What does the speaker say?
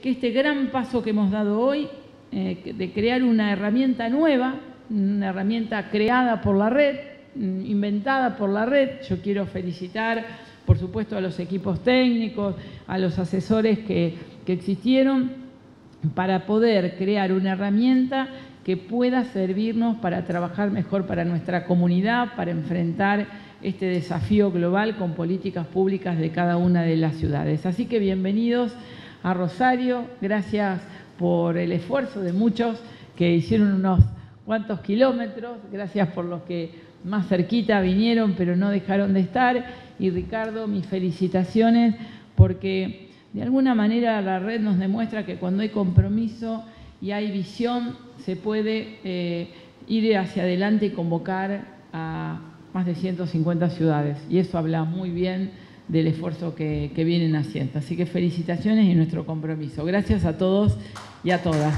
que este gran paso que hemos dado hoy, eh, de crear una herramienta nueva, una herramienta creada por la red, mm, inventada por la red, yo quiero felicitar, por supuesto, a los equipos técnicos, a los asesores que, que existieron, para poder crear una herramienta que pueda servirnos para trabajar mejor para nuestra comunidad, para enfrentar este desafío global con políticas públicas de cada una de las ciudades. Así que bienvenidos a Rosario, gracias por el esfuerzo de muchos que hicieron unos cuantos kilómetros, gracias por los que más cerquita vinieron pero no dejaron de estar. Y Ricardo, mis felicitaciones porque de alguna manera la red nos demuestra que cuando hay compromiso y hay visión se puede eh, ir hacia adelante y convocar a más de 150 ciudades. Y eso habla muy bien del esfuerzo que, vienen haciendo. Así que felicitaciones y nuestro compromiso. Gracias a todos y a todas.